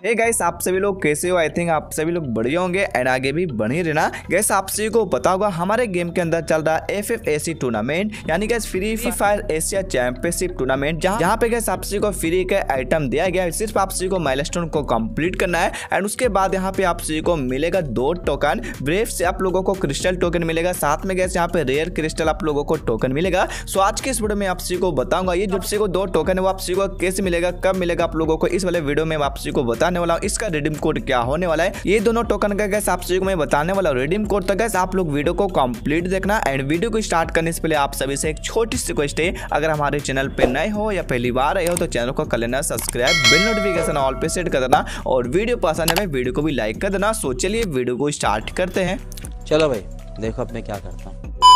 Hey guys आप सभी लोग कैसे हो आई थिंक आप सभी लोग बढ़िया होंगे एंड आगे भी बने रहना गैस आप सभी को पता होगा हमारे गेम के अंदर चल रहा है एफ़ एफ़ एसी टूर्नामेंट यानी gas Free Fire Asia championship tournament जहाँ जहाँ पे गैस आप सभी को फ्री का आइटम दिया गया है सिर्फ़ आप सभी को माइलस्टोन को कंप्लीट करना है एंड उसके बाद यहाँ पे आप सभी को मिलेगा दो टोकन ब्रेव से आप लोगों को क्रिस्टल टोकन मिलेगा साथ में गैस यहाँ पे रेयर क्रिस्टल आप लोगों को टोकन मिलेगा सो आज के इस वीडियो में आप सभी को बताऊँगा ये जो को दो टोकन है वो आप सभी को कैसे मिलेगा कब मिलेगा आप लोगों को इस वाले वीडियो में आप सभी को बताने वाला हूँ, इसका रिडीम कोड क्या होने वाला है? ये दोनों टोकन का गैस आप सभी को मैं बताने वाला हूँ रिडीम कोड तो गैस आप लोग वीडियो को कंप्लीट देखना एंड वीडियो को स्टार्ट करने से पहले आप सभी से एक छोटी सी रिक्वेस्ट है, अगर हमारे चैनल पे नए हो या पहली बार आए हो तो चैनल को कर लेना सब्सक्राइब बिल नोटिफिकेशन ऑल पे सेट कर देना और वीडियो पसंद है वीडियो को भी लाइक कर देना। सो चलिए वीडियो को स्टार्ट करते हैं। चलो भाई, देखो अब मैं क्या करता हूँ।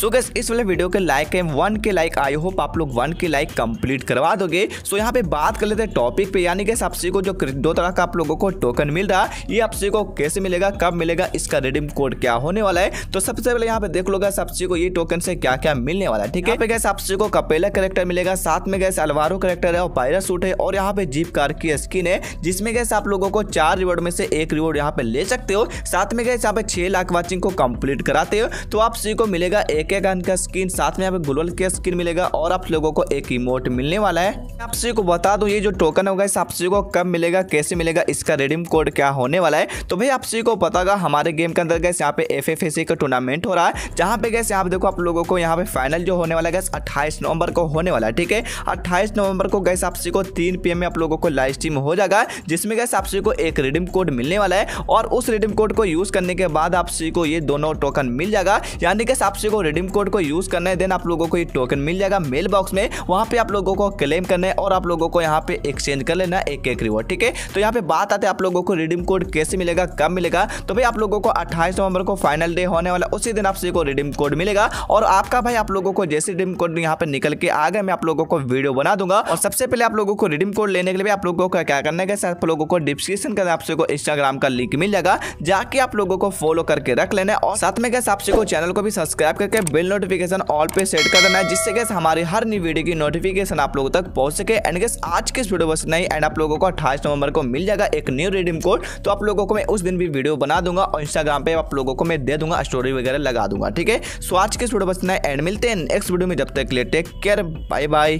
सो गैस इस वाले वीडियो के लाइक है वन के लाइक आई होप आप लोग वन के लाइक कंप्लीट करवा दोगे। सो यहाँ पे बात कर लेते हैं टॉपिक पे, यानी कि आपसी को जो दो तरह का आप लोगों को टोकन मिल रहा है ये आपसी को कैसे मिलेगा, कब मिलेगा, इसका रिडीम कोड क्या होने वाला है। तो सबसे पहले यहाँ पे देख लो गैस आपसी को ये टोकन से क्या क्या मिलने वाला है, ठीक है? गैस आपसी को कपेला करेक्टर मिलेगा, साथ में गैस अलवारो करेक्टर है और पायरा सूट है, और यहाँ पे जीप कार की स्किन है, जिसमें गैस आप लोगों को चार रिवॉर्ड में से एक रिवॉर्ड यहाँ पे ले सकते हो। साथ में गैस यहाँ पे छह लाख वाचिंग को कंप्लीट कराते हो तो आप को मिलेगा एक एक गन का स्किन साथ में यहाँ पे ग्लोबल के स्किन मिलेगा और आप लोगों को एक इमोट मिलने वाला है। आप सभी को बता दो, ये जो टोकन होगा इस आप सभी को कब मिलेगा, कैसे मिलेगा, इसका रिडीम कोड क्या होने वाला है? तो भाई आप सभी को पता होगा, हमारे गेम के अंदर गए यहाँ पे एफ़ एफ़ का टूर्नामेंट हो रहा है, जहाँ पे गए यहाँ पे देखो आप लोगों को यहाँ पे फाइनल जो होने वाला है अट्ठाईस नवंबर को होने वाला है, ठीक है? अट्ठाईस नवंबर को गैस आप सभी को तीन पी में आप लोगों को लाइव स्ट्रीम हो जाएगा, जिसमें गैस आप सभी को एक रिडीम कोड मिलने वाला है और उस रिडीम कोड को यूज़ करने के बाद आप सभी को ये दोनों टोकन मिल जाएगा। यानी कि आप सभी को रिडीम कोड को यूज़ करना है देन आप लोगों को ये टोकन मिल जाएगा मेल बॉक्स में वहाँ पे आप लोगों को क्लेम करना है और आप लोगों को यहाँ पे एक्सचेंज कर लेना एक एक रिवॉर्ड ठीक है तो यहाँ पे बात आते हैं आप लोगों को रिडीम कोड कैसे मिलेगा कब मिलेगा तो भाई आप लोगों को अट्ठाईस नवंबर को फाइनल डे होने वाला उसी दिन आपसे को रिडीम कोड मिलेगा और आपका भाई आप लोगों को जैसे रिडीम कोड यहाँ पे निकल के आ गए मैं आप लोगों को वीडियो बना दूँगा और सबसे पहले आप लोगों को रिडीम कोड लेने के लिए आप लोगों को क्या करना है आप लोगों को डिस्क्रिप्शन का आपसे को इंस्टाग्राम का लिंक मिल जाएगा जाके आप लोगों को फॉलो करके रख लेना और साथ में कैसे आपसे चैनल को भी सब्सक्राइब करके बिल नोटिफिकेशन ऑल पे सेट कर देना है, जिससे गैस हमारी हर नई वीडियो की नोटिफिकेशन आप लोगों तक पहुँच सके। एंड गैस आज के इस वीडियो बस नहीं एंड आप लोगों को अट्ठाईस नवंबर को मिल जाएगा एक न्यू रिडीम कोड तो आप लोगों को मैं उस दिन भी वीडियो बना दूँगा और इंस्टाग्राम पर आप लोगों को मैं दे दूँगा स्टोरी वगैरह लगा दूँगा, ठीक है? सो आज के इस वीडियो बस नहीं एंड मिलते हैं नेक्स्ट वीडियो में। जब तक ले टेक केयर बाय बाय